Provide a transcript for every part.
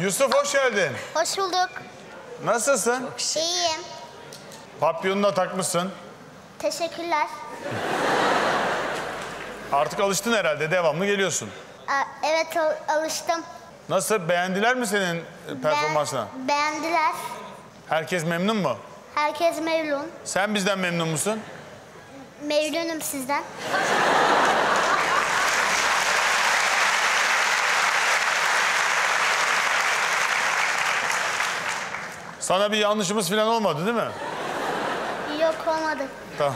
Yusuf hoş geldin. Hoş bulduk. Nasılsın? İyiyim. Papyonunu da takmışsın. Teşekkürler. Artık alıştın herhalde. Devamlı geliyorsun. Aa, Evet al- alıştım. Nasıl? Beğendiler mi senin performansına? Be- beğendiler. Herkes memnun mu? Herkes memnun. Sen bizden memnun musun? Memnunum sizden. Sana bir yanlışımız falan olmadı değil mi? Yok olmadı. Tamam.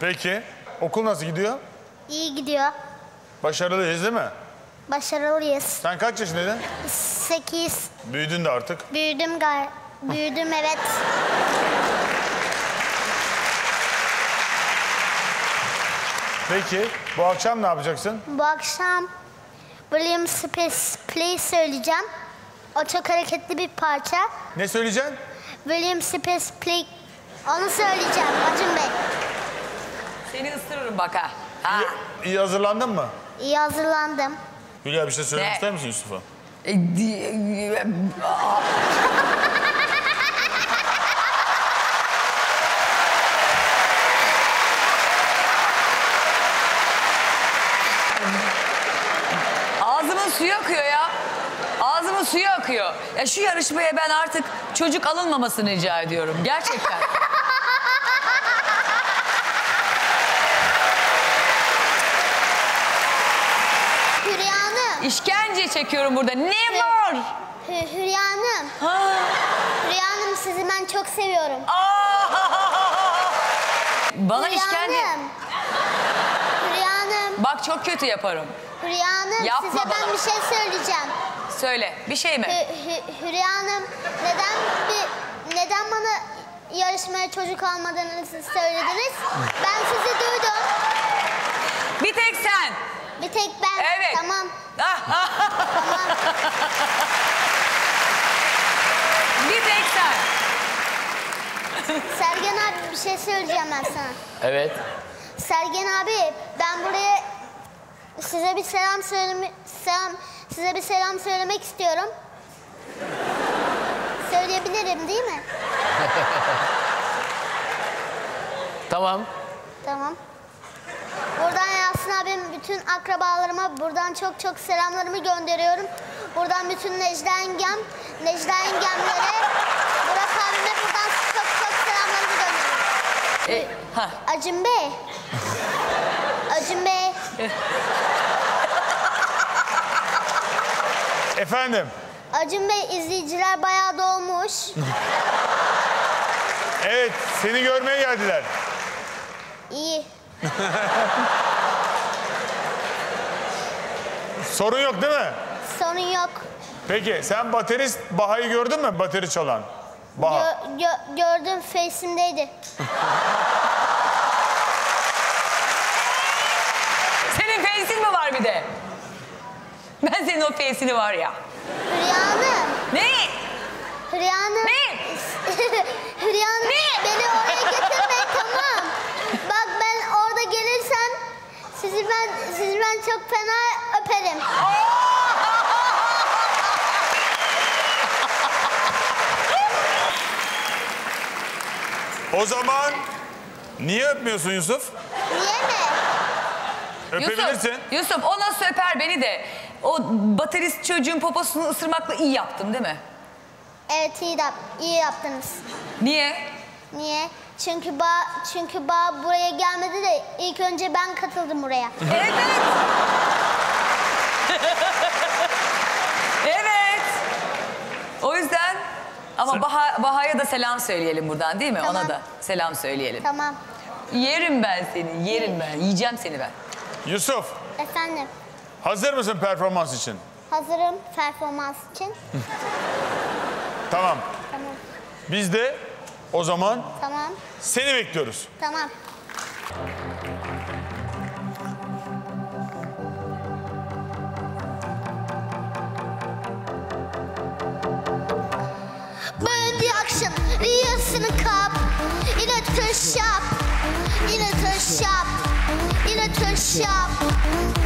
Peki. Okul nasıl gidiyor? İyi gidiyor. Başarılıyız değil mi? Başarılıyız. Sen kaç yaşındaydın? 8. Büyüdün de artık. Büyüdüm gay. Büyüdüm evet. Peki. Bu akşam ne yapacaksın? Bu akşam William Space Play söyleyeceğim. O çok hareketli bir parça. Ne söyleyeceksin? William Space Play. Onu söyleyeceğim Acun Bey. Seni ısırırım bak ha. ha. İyi, iyi hazırlandın mı? İyi hazırlandım. Hülya bir şey söylemek Ne? ister misin Yusuf'a? E, di- Aa. Ağzımın suyu akıyor ya. Suyu akıyor. Ya şu yarışmaya ben artık çocuk alınmamasını rica ediyorum. Gerçekten. Hülya Hanım. İşkence çekiyorum burada. Ne var? Hü- Hülya Hanım. Ha. Hülya Hanım sizi ben çok seviyorum. Aa! Bana Hülya işkence... Hanım. Hülya Hanım. Bak çok kötü yaparım. Hülya Hanım Yapma size ben bana. bir şey söyleyeceğim. Söyle bir şey mi? Hü- Hü- Hülya Hanım neden bir neden bana yarışmaya çocuk almadığınızı söylediniz? Ben sizi duydum. Bir tek sen. Bir tek ben. Evet. Tamam. Tamam. bir tek sen. Sergen abi bir şey söyleyeceğim ben sana. Evet. Sergen abi ben buraya size bir selam söyleme selam size bir selam söylemek istiyorum. Söyleyebilirim değil mi? Tamam. Tamam. Buradan Yasin abim bütün akrabalarıma buradan çok çok selamlarımı gönderiyorum. Buradan bütün Necla Engem, Necla Engemlere, Burak abime buradan çok çok selamlarımı gönderiyorum. E, ha. Acun Bey. Acun Bey. Efendim? Acun Bey izleyiciler bayağı dolmuş. Evet, seni görmeye geldiler. İyi. Sorun yok değil mi? Sorun yok. Peki, sen baterist Baha'yı gördün mü? Bateri çalan. Baha. Gö- gö- gördüm Face'imdeydi. Senin face'in mi var bir de? Ben senin o face'ini var ya. Hülya Hanım. Ne? Hülya Hanım. Ne? Hülya Hanım Ne? beni oraya götürme tamam. Bak ben orada gelirsem sizi ben sizi ben çok fena öperim. O zaman niye öpmüyorsun Yusuf? Niye mi? Öpebilirsin. Yusuf, Yusuf o nasıl öper beni de? O baterist çocuğun poposunu ısırmakla iyi yaptım değil mi? Evet iyi, yap, iyi yaptınız. Niye? Niye? Çünkü ba çünkü ba buraya gelmedi de ilk önce ben katıldım buraya. Evet. evet. O yüzden ama Baha, Baha'ya da selam söyleyelim buradan değil mi? Tamam. Ona da selam söyleyelim. Tamam. Yerim ben seni, yerim ben. Yiyeceğim seni ben. Yusuf, Efendim. Hazır mısın performans için? Hazırım performans için. Tamam. Tamam. Biz de o zaman Tamam. seni bekliyoruz. Tamam. Burn the action, şap Yine tır şap Yine tır şap Uyak bırka Oynasın az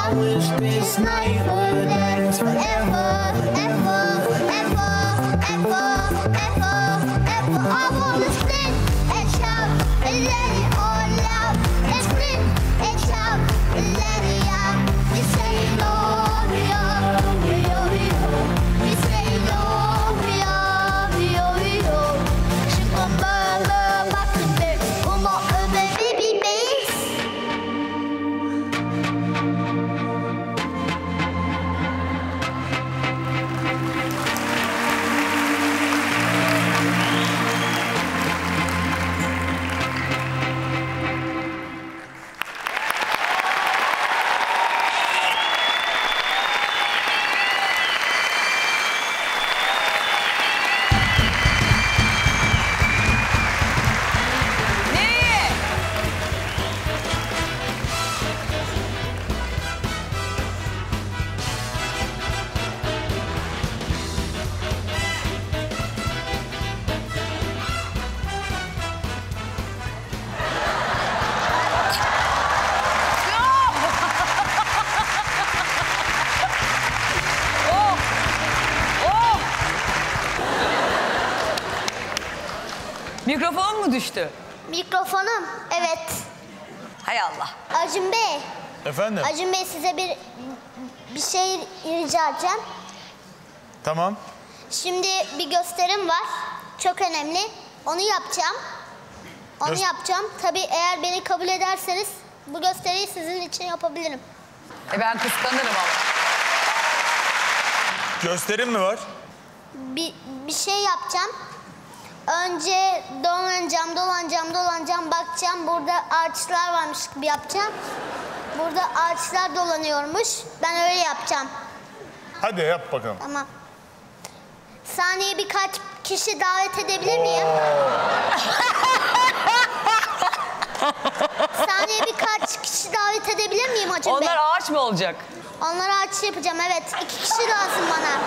I wish this night would last forever, ever, ever, ever, ever, ever. I wanna sing and shout and let it Mikrofon mu düştü? Mikrofonum, evet. Hay Allah. Acun Bey, Efendim? Acun Bey size bir bir şey rica edeceğim. Tamam. Şimdi bir gösterim var. Çok önemli. Onu yapacağım. Onu Göz- yapacağım. Tabii eğer beni kabul ederseniz bu gösteriyi sizin için yapabilirim. E ben kıskanırım ama. Gösterim mi var? Bir, bir şey yapacağım. Önce dolanacağım, dolanacağım, dolanacağım, bakacağım. Burada ağaçlar varmış gibi yapacağım. Burada ağaçlar dolanıyormuş. Ben öyle yapacağım. Hadi yap bakalım. Tamam. Sahneye birkaç kişi davet edebilir miyim? Sahneye birkaç kişi davet edebilir miyim Bey? Onlar ağaç mı olacak? Onlara ağaç yapacağım evet. İki kişi lazım bana.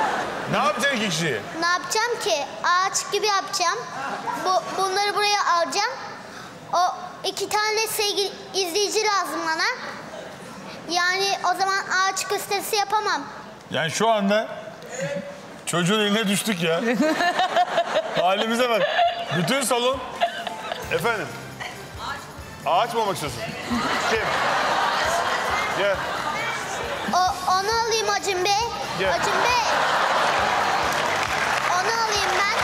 Ne yapacaksın iki kişiyi? Ne yapacağım ki? Ağaç gibi yapacağım. Bu, bunları buraya alacağım. O iki tane sevgili izleyici lazım bana. Yani o zaman ağaç gösterisi yapamam. Yani şu anda çocuğun eline düştük ya. Halimize bak. Bütün salon. Efendim? Ağaç mı olmak istiyorsun? Kim? Gel. Acun Bey. Gel. Acun Bey. Onu alayım ben.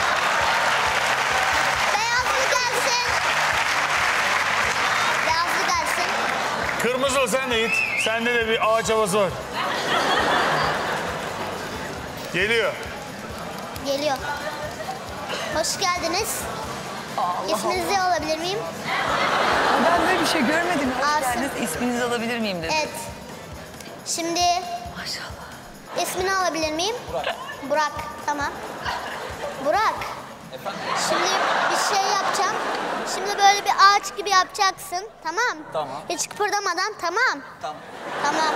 Beyazlı gelsin. Beyazlı gelsin. Kırmızılı sen de git. Sende de bir ağaç havası var. Geliyor. Geliyor. Hoş geldiniz. İsminizi alabilir miyim? Ben böyle bir şey görmedim. Hoş Asım. geldiniz. İsminizi alabilir miyim dedi. Evet. Şimdi Maşallah. İsmini alabilir miyim? Burak. Burak, tamam. Burak. Şimdi bir şey yapacağım. Şimdi böyle bir ağaç gibi yapacaksın, tamam? Tamam. Hiç kıpırdamadan, tamam? Tamam. Tamam.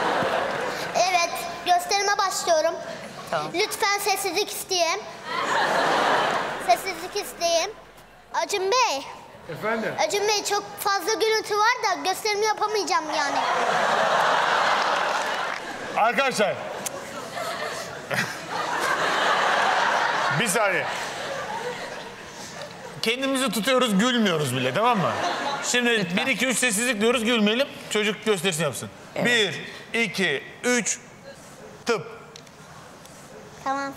Evet, gösterime başlıyorum. Tamam. Lütfen sessizlik isteyeyim. Sessizlik isteyeyim. Acun Bey. Efendim? Acun Bey çok fazla gürültü var da gösterimi yapamayacağım yani. Arkadaşlar. Bir saniye. Kendimizi tutuyoruz, gülmüyoruz bile tamam mı? Şimdi 1 2 3 sessizlik diyoruz gülmeyelim. Çocuk gösterisini yapsın. 1 2 3 tıp. Tamam.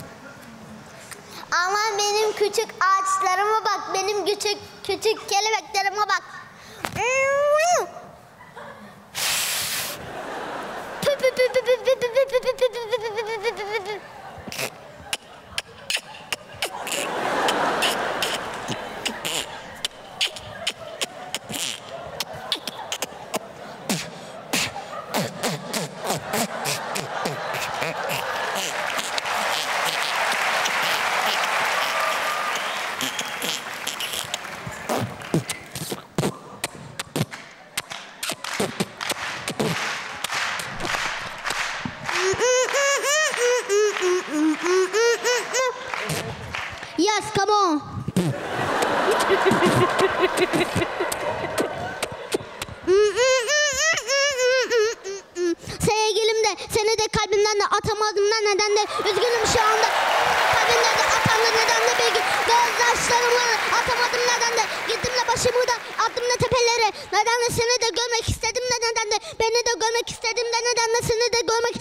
Ama benim küçük ağaçlarıma bak. Benim küçük küçük kelebeklerime bak. Yes, come on. Sevgilim de seni de kalbimden de atamadım da neden de üzgünüm şu anda. Kalbimden de atamda neden de bir gözyaşlarımı atamadım neden de gittim de başımı da attım da tepelere. Neden de seni de görmek istedim de neden de beni de görmek istedim de neden de seni de görmek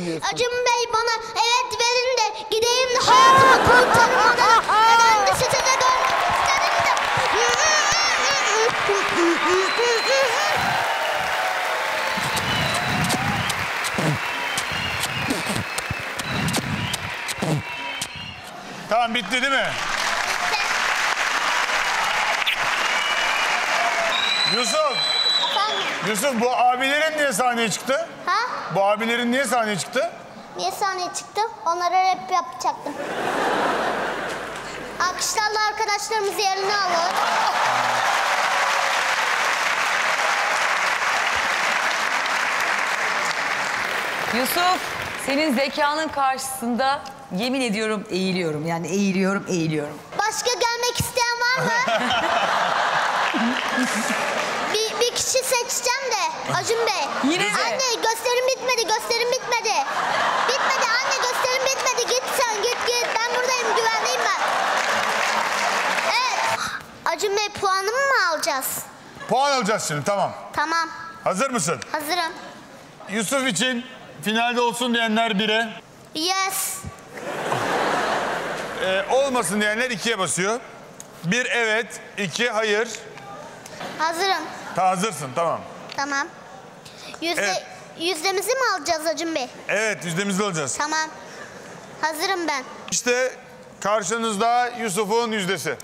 biliyorsun. Acım Bey bana evet verin de gideyim de hayatımı kurtarın bana neden de sizi de görmek isterim de. Tamam bitti değil mi? Yusuf, Efendim? Yusuf bu abilerin niye sahneye çıktı? Ha? Bu abilerin niye sahneye çıktı? Niye sahneye çıktım? Onlara rap yapacaktım. Alkışlarla arkadaşlarımız yerine alır. Yusuf senin zekanın karşısında yemin ediyorum eğiliyorum. Yani eğiliyorum eğiliyorum. Başka gelmek isteyen var mı? seçeceğim de Acun Bey. Yine mi? Anne gösterim bitmedi, gösterim bitmedi. Bitmedi anne gösterim bitmedi. Git sen git git. Ben buradayım güvendeyim ben. Evet. Acun Bey puanımı mı alacağız? Puan alacağız şimdi tamam. Tamam. Hazır mısın? Hazırım. Yusuf için finalde olsun diyenler bire, Yes. e, olmasın diyenler ikiye basıyor. Bir evet, iki hayır. Hazırım. Ta hazırsın tamam. Tamam. Yüzde, Evet. Yüzdemizi mi alacağız Acun Bey? Evet yüzdemizi alacağız. Tamam. Hazırım ben. İşte karşınızda Yusuf'un yüzdesi.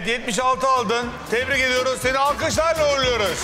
Evet 76 aldın. Tebrik ediyoruz. Seni alkışlarla uğurluyoruz.